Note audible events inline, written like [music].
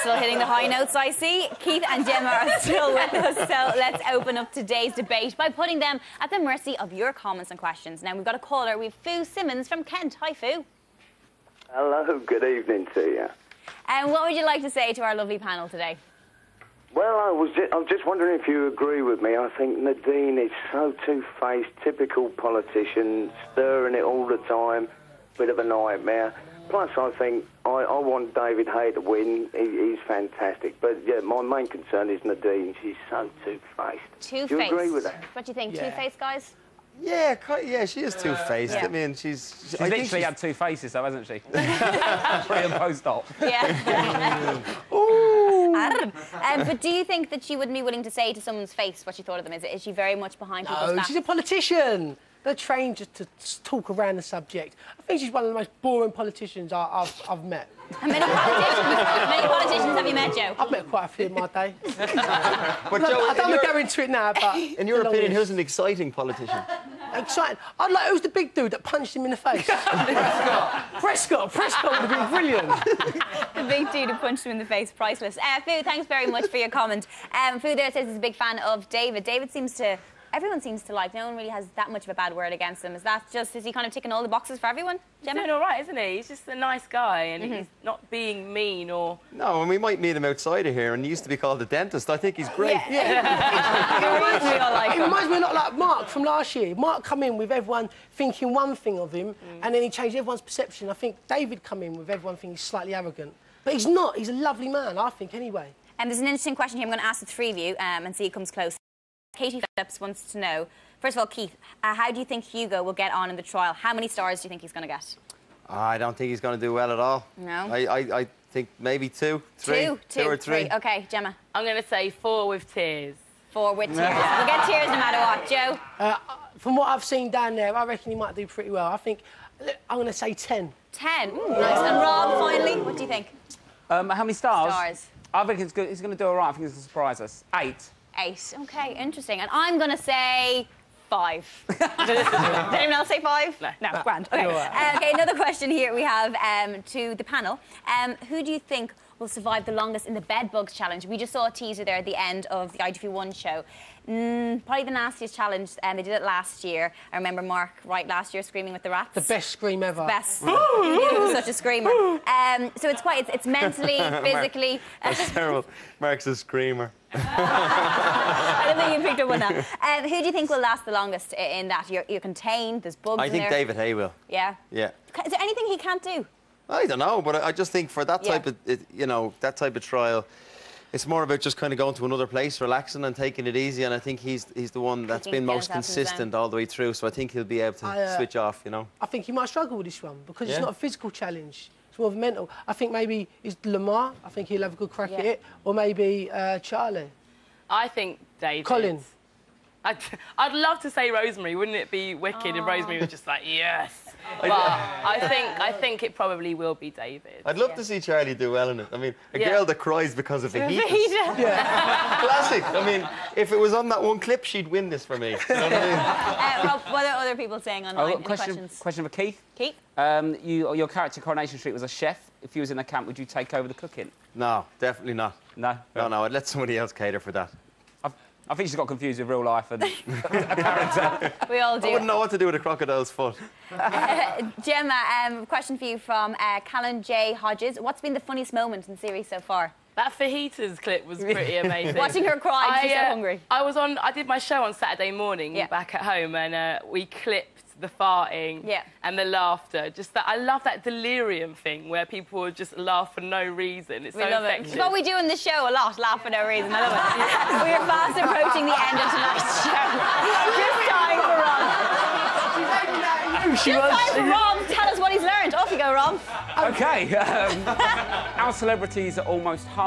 still hitting the high notes, I see. Keith and Gemma are still with us, so let's open up today's debate by putting them at the mercy of your comments and questions. Now, we've got a caller. We've Fu Simmons from Kent. Hi, Fu. Hello, good evening to you. And what would you like to say to our lovely panel today? Well, I was just, I'm just wondering if you agree with me. I think Nadine is so two-faced, typical politician, stirring it all the time, bit of a nightmare. Plus, I think I, I want David Haye to win. He, he's fantastic. But yeah, my main concern is Nadine. She's so two-faced. Two-faced. Do you agree with that? What do you think? Yeah. Two-faced, guys? Yeah, quite, yeah, she is two-faced. Yeah. I mean, she's... She's I think literally had two faces, though, hasn't she? Pre and post-op. Yeah. [laughs] Arr. um, but do you think that she wouldn't be willing to say to someone's face what she thought of them? Is, it, is she very much behind people's No, backs? she's a politician. They're trained just to talk around the subject. I think she's one of the most boring politicians I, I've, I've met. [laughs] How many politicians, many politicians have you met, Joe? I've met quite a few in my day. [laughs] But I don't want to go into it now, but... in your opinion, list. who's an exciting politician? Exciting. I'd like... Who's the big dude that punched him in the face? [laughs] Prescott. Prescott. Prescott would have been brilliant. The big dude who punched him in the face, priceless. Uh, Fu, thanks very much for your comment. Um, Fu there says he's a big fan of David. David seems to, everyone seems to like, no one really has that much of a bad word against him. Is that just, is he kind of ticking all the boxes for everyone? He's Gemma? doing all right, isn't he? He's just a nice guy, and Mm-hmm. he's not being mean or. No, and we might meet him outside of here, and he used to be called the dentist. I think he's great. [laughs] He reminds me like It reminds me a lot like Mark from last year. Mark come in with everyone thinking one thing of him, and then he changed everyone's perception. I think David come in with everyone thinking he's slightly arrogant. But he's not. He's a lovely man, I think, anyway. And there's an interesting question here I'm going to ask the three of you um, and see who comes close. Katie Phillips wants to know, first of all, Keith, uh, how do you think Hugo will get on in the trial? How many stars do you think he's going to get? I don't think he's going to do well at all. No? I, I, I think maybe two, three, Two, two or three. Okay, Gemma. I'm going to say four with tears. Four with tears. we'll get tears no matter what. Joe? Uh, from what I've seen down there, I reckon he might do pretty well. I think I'm going to say 10. Ten. Nice. And Rob, finally, what do you think? Um, how many stars? Stars. I think he's, good. he's going to do all right. I think he's going to surprise us. Eight. Eight. Okay, interesting. And I'm going to say five. [laughs] Did anyone else say five? No. No, grand. Okay. Uh, okay, another question here we have um, to the panel. Um, who do you think will survive the longest in the bed bugs challenge? We just saw a teaser there at the end of the ITV1 show. Mm, probably the nastiest challenge, and they did it last year. I remember Mark, right, last year, screaming with the rats. The best scream ever. Best. [laughs] was such a screamer. Um, so it's quite, it's, it's mentally, [laughs] physically. That's terrible. Mark's a screamer. I think you picked up on that. Um, who do you think will last the longest in that? You're, you're contained, there's bugs I in think there. David Haye will. Yeah. Yeah. Is there anything he can't do? I don't know, but I I just think for that Yeah. type of, you know, that type of trial, it's more about just kind of going to another place, relaxing and taking it easy. And I think he's he's the one that's been most himself in the consistent all the way through. So I think he'll be able to I, uh, switch off, you know. I think he might struggle with this one because Yeah. it's not a physical challenge. It's more of a mental. I think maybe it's Limahl. I think he'll have a good crack at it. Or maybe uh, Charlie. I think David. Colin. I'd, [laughs] I'd love to say Rosemary. Wouldn't it be wicked if Rosemary was just like yes? [laughs] But I think I think it probably will be David. I'd love to see Charlie do well in it. I mean, a Yeah. girl that cries because of the heat. is Yeah. [laughs] Classic. I mean, if it was on that one clip, she'd win this for me. You know what I mean? [laughs] Uh, Rob, what are other people saying Oh, online? Any question, questions? question for Keith. Keith? Um, you, your character Coronation Street was a chef. If you was in a camp, would you take over the cooking? No, definitely not. No. No, no, I'd let somebody else cater for that. I, I think she's got confused with real life and a [laughs] character. We all do. I wouldn't know what to do with a crocodile's foot. [laughs] Gemma, um, question for you from uh, Callan J. Hodges. What's been the funniest moment in the series so far? That fajitas clip was [laughs] pretty amazing. Watching her cry, she's so uh, hungry. I was on. I did my show on Saturday morning Yeah. back at home, and uh, we clipped the farting Yeah. and the laughter. Just that I love that delirium thing where people would just laugh for no reason. It's We so love it. It's what we do in the show a lot, laugh for no reason. I love it. [laughs] we are fast approaching the end of tonight's show. [laughs] Just time for Rob. She Just time for Rob tell us what he's learned. Off you go, Rob. OK. Um, [laughs] our celebrities are almost half